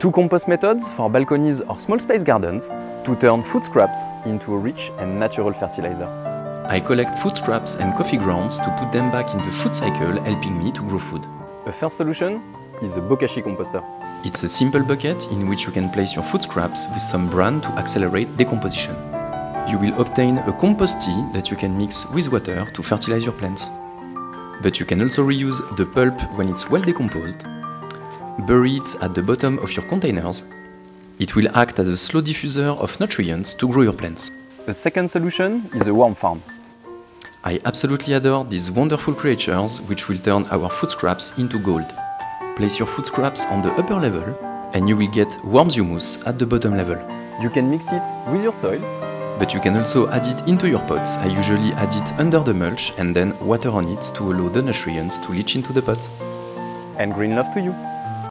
Two compost methods for balconies or small space gardens to turn food scraps into a rich and natural fertilizer. I collect food scraps and coffee grounds to put them back in the food cycle, helping me to grow food. A first solution is a Bokashi composter. It's a simple bucket in which you can place your food scraps with some bran to accelerate decomposition. You will obtain a compost tea that you can mix with water to fertilize your plants. But you can also reuse the pulp when it's well decomposed. Bury it at the bottom of your containers. It will act as a slow diffuser of nutrients to grow your plants. The second solution is a worm farm. I absolutely adore these wonderful creatures which will turn our food scraps into gold. Place your food scraps on the upper level and you will get worms humus at the bottom level. You can mix it with your soil But you can also add it into your pots. I usually add it under the mulch and then water on it to allow the nutrients to leach into the pot. and green love to you.